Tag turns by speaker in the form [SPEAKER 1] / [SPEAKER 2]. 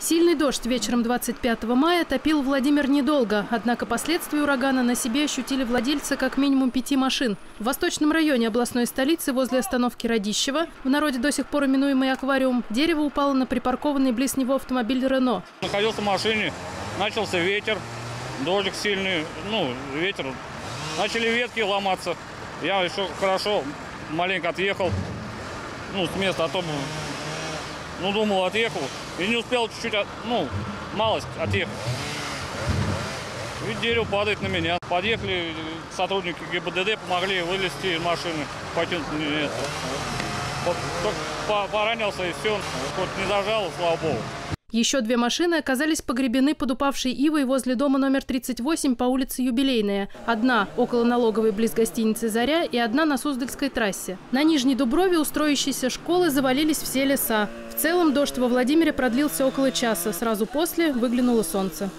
[SPEAKER 1] Сильный дождь вечером 25 мая топил Владимир недолго, однако последствия урагана на себе ощутили владельцы как минимум пяти машин. В восточном районе областной столицы возле остановки Радищева, в народе до сих пор именуемый аквариум, дерево упало на припаркованный близ него автомобиль «Рено».
[SPEAKER 2] Находился в машине, начался ветер, дождик сильный, ну, ветер. Начали ветки ломаться. Я еще хорошо маленько отъехал, ну, с места, а то, ну, думал, отъехал. И не успел чуть-чуть, от- ну, малость отъехать. И дерево падает на меня. Подъехали сотрудники ГИБДД, помогли вылезти из машины, потянуть мне это. Вот только по- поранился и все, хоть не зажало, слава богу.
[SPEAKER 1] Еще две машины оказались погребены под упавшей ивой возле дома номер 38 по улице Юбилейная. Одна около налоговой близ гостиницы «Заря» и одна на Суздальской трассе. На Нижней Дуброве у школы завалились все леса. В целом дождь во Владимире продлился около часа. Сразу после выглянуло солнце.